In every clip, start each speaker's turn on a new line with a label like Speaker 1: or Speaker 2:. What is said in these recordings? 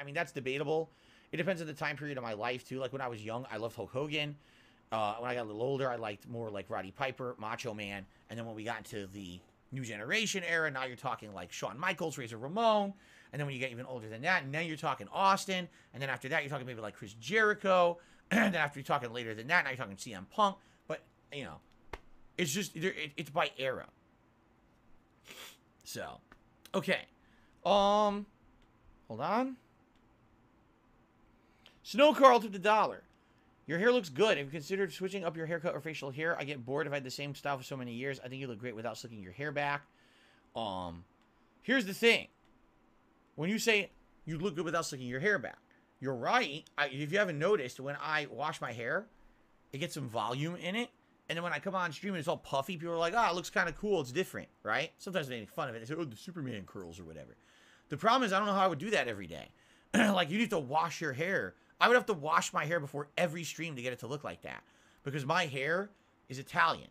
Speaker 1: I mean, that's debatable. It depends on the time period of my life too. Like when I was young, I loved Hulk Hogan. Uh, when I got a little older, I liked more like Roddy Piper, Macho Man, and then when we got into the new generation era, now you're talking like Shawn Michaels, Razor Ramon, and then when you get even older than that, now you're talking Austin, and then after that, you're talking maybe like Chris Jericho, and then after you're talking later than that, now you're talking CM Punk. But you know, it's just it, it's by era. So, okay, um, hold on. Snow Carl to the dollar. Your hair looks good. Have you considered switching up your haircut or facial hair? I get bored if I had the same style for so many years. I think you look great without slicking your hair back. Um, here's the thing. When you say you look good without slicking your hair back, you're right. I, if you haven't noticed, when I wash my hair, it gets some volume in it. And then when I come on stream and it's all puffy, people are like, oh, it looks kind of cool. It's different, right? Sometimes they make fun of it. They say, oh, the Superman curls or whatever. The problem is I don't know how I would do that every day. like, you need to wash your hair I would have to wash my hair before every stream to get it to look like that because my hair is Italian.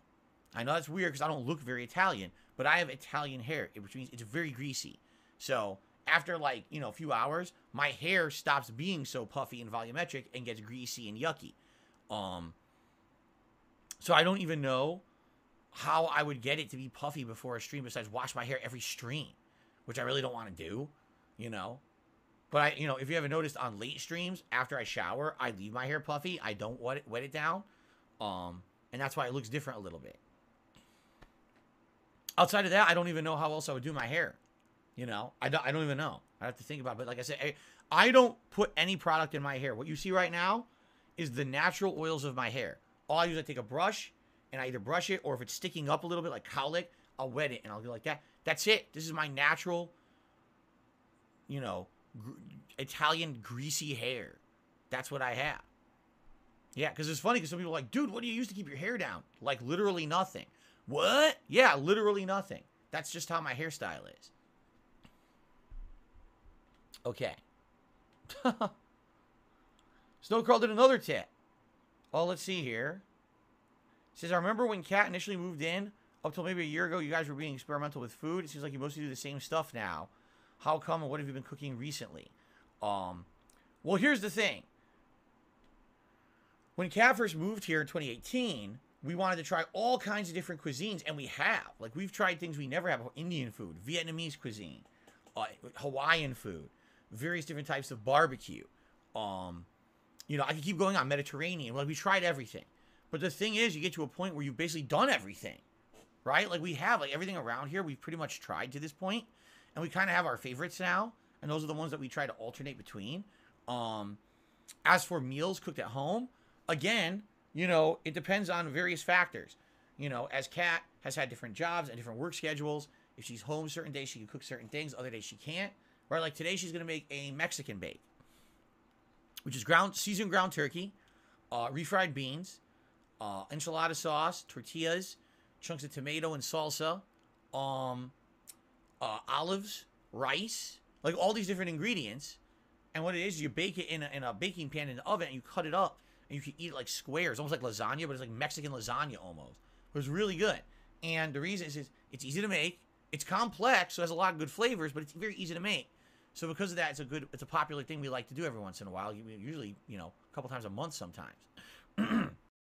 Speaker 1: I know that's weird because I don't look very Italian, but I have Italian hair, which means it's very greasy. So after like, you know, a few hours, my hair stops being so puffy and volumetric and gets greasy and yucky. Um so I don't even know how I would get it to be puffy before a stream besides wash my hair every stream, which I really don't want to do, you know. But I, you know, if you haven't noticed on late streams, after I shower, I leave my hair puffy. I don't wet it, wet it down. Um, and that's why it looks different a little bit. Outside of that, I don't even know how else I would do my hair. You know, I don't, I don't even know. I have to think about it. But like I said, I, I don't put any product in my hair. What you see right now is the natural oils of my hair. All I do is I take a brush and I either brush it or if it's sticking up a little bit like cowlick, I'll wet it and I'll do like that. That's it. This is my natural, you know, gr- Italian greasy hair. That's what I have. Yeah, because it's funny because some people are like, dude, what do you use to keep your hair down? Like literally nothing. What? Yeah, literally nothing. That's just how my hairstyle is. Okay. Snow Crawl did another tit. Well, let's see here. It says, I remember when Kat initially moved in, up till maybe a year ago, you guys were being experimental with food. It seems like you mostly do the same stuff now. How come and what have you been cooking recently? Um, well, here's the thing. When Kat first moved here in 2018, we wanted to try all kinds of different cuisines, and we have. Like, we've tried things we never have Indian food, Vietnamese cuisine, uh, Hawaiian food, various different types of barbecue. Um, you know, I could keep going on Mediterranean. Like, we tried everything. But the thing is, you get to a point where you've basically done everything, right? Like, we have, like, everything around here, we've pretty much tried to this point, and we kind of have our favorites now and those are the ones that we try to alternate between. Um, as for meals cooked at home, again, you know, it depends on various factors. You know, as Kat has had different jobs and different work schedules. If she's home certain days, she can cook certain things. Other days, she can't. Right? Like today, she's gonna make a Mexican bake, which is ground seasoned ground turkey, uh, refried beans, uh, enchilada sauce, tortillas, chunks of tomato and salsa, um, uh, olives, rice, like all these different ingredients. And what it is, you bake it in a, in a baking pan in the oven, and you cut it up, and you can eat it like squares, almost like lasagna, but it's like Mexican lasagna almost. It was really good. And the reason is, is it's easy to make. It's complex, so it has a lot of good flavors, but it's very easy to make. So because of that, it's a good, it's a popular thing we like to do every once in a while. Usually, you know, a couple times a month sometimes.